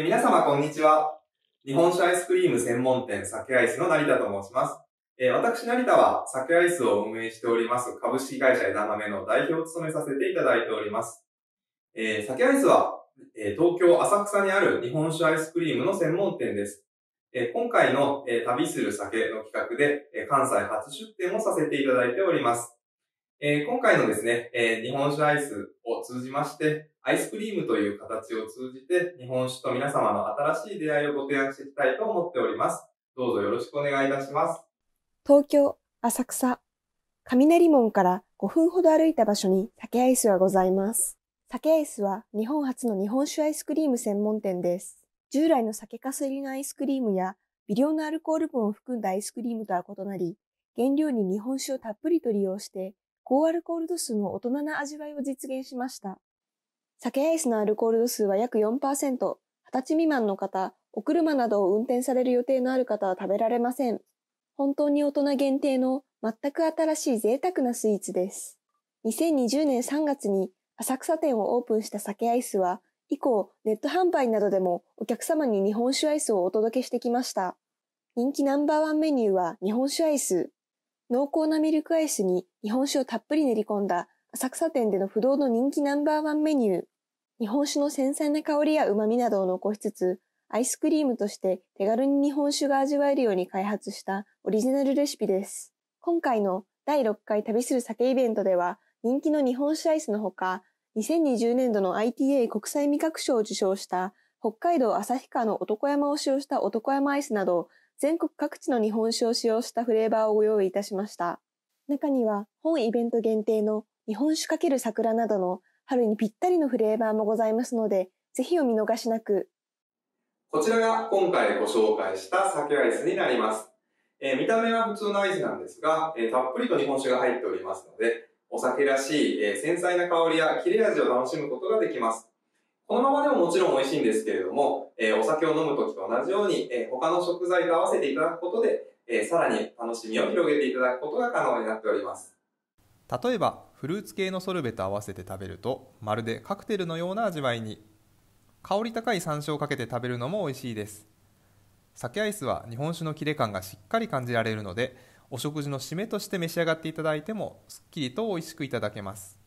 え皆様こんにちは。日本酒アイスクリーム専門店酒アイスの成田と申します。え、私成田は酒アイスを運営しております株式会社枝豆の代表を務めさせていただいております。えー、酒アイスは、え、東京浅草にある日本酒アイスクリームの専門店です。え今回の、え旅する酒の企画で、え関西初出店をさせていただいております。え今回のですね、え日本酒アイスを通じまして、アイスクリームという形を通じて、日本酒と皆様の新しい出会いをご提案していきたいと思っております。どうぞよろしくお願いいたします。東京、浅草、雷門から5分ほど歩いた場所に酒アイスはございます。酒アイスは日本初の日本酒アイスクリーム専門店です。従来の酒かす入りのアイスクリームや微量のアルコール分を含んだアイスクリームとは異なり、原料に日本酒をたっぷりと利用して、高アルコール度数の大人な味わいを実現しました。酒アイスのアルコール度数は約4%、20歳未満の方、お車などを運転される予定のある方は食べられません。本当に大人限定の全く新しい贅沢なスイーツです。2020年3月に浅草店をオープンした酒アイスは以降、ネット販売などでもお客様に日本酒アイスをお届けしてきました。人気ナンバーワンメニューは日本酒アイス。濃厚なミルクアイスに日本酒をたっぷり練り込んだ浅草店での不動の人気ナンバーワンメニュー。日本酒の繊細な香りや旨味などを残しつつ、アイスクリームとして手軽に日本酒が味わえるように開発したオリジナルレシピです。今回の第6回旅する酒イベントでは、人気の日本酒アイスのほか、2020年度の ITA 国際味覚賞を受賞した北海道旭川の男山を使用した男山アイスなど、全国各地の日本酒を使用したフレーバーをご用意いたしました。中には本イベント限定の日本酒×桜などの春にぴったりのフレーバーもございますので、ぜひお見逃しなく。こちらが今回ご紹介した酒アイスになります。えー、見た目は普通のアイスなんですが、えー、たっぷりと日本酒が入っておりますので、お酒らしい、えー、繊細な香りや切れ味を楽しむことができます。このままでももちろん美味しいんですけれども、えー、お酒を飲むときと同じように、えー、他の食材と合わせていただくことで、えー、さらに楽しみを広げていただくことが可能になっております。例えば、フルーツ系のソルベと合わせて食べると、まるでカクテルのような味わいに。香り高い山椒をかけて食べるのも美味しいです。酒アイスは日本酒の切れ感がしっかり感じられるので、お食事の締めとして召し上がっていただいてもすっきりと美味しくいただけます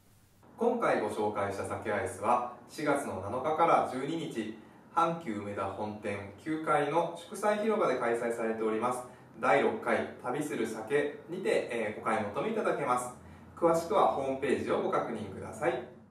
今回ご紹介した酒アイスは4月の7日から12日阪急梅田本店9階の祝祭広場で開催されております。第6回旅する酒にて、えご買い求めいただけます。詳しくはホームページをご確認ください。